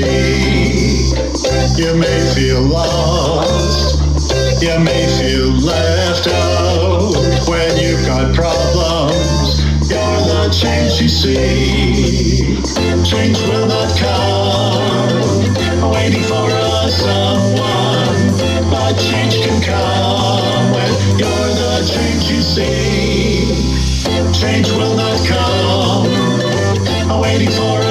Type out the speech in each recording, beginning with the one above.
change you may feel lost, you may feel left out when you've got problems. You're the change you see. Change will not come, waiting for a someone, but change can come when you're the change you see. Change will not come, waiting for a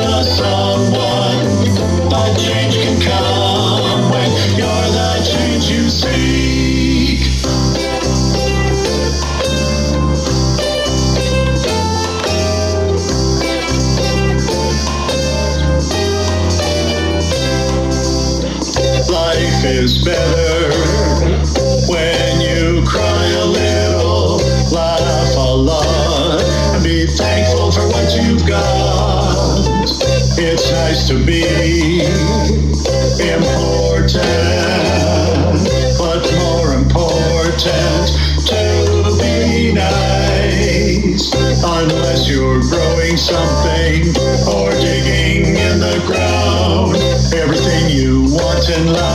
Is better when you cry a little, laugh a lot, and be thankful for what you've got. It's nice to be important, but more important to be nice. Unless you're growing something or digging in the ground, everything you want in life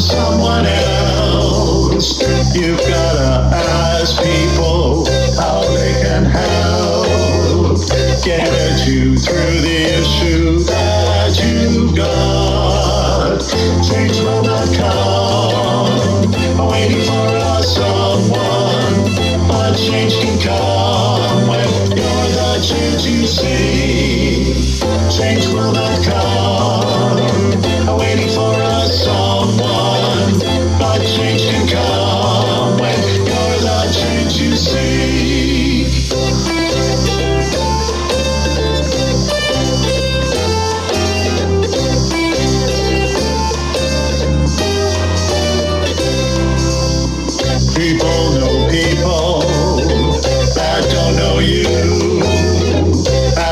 someone else. You've gotta ask people how they can help get you through the issue that you've got. Change will not come, waiting for a someone, but change can come when you're the change you see. Change will not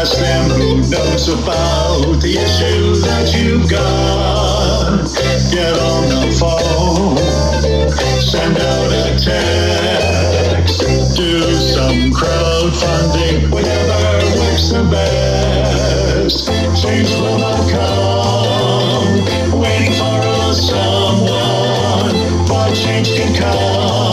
Ask them who knows about the issue that you've got. Get on the phone, send out a text, do some crowdfunding, whatever works the best. Change will not come, waiting for someone, but change can come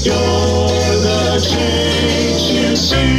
You're the change you seek.